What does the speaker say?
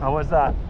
How was that?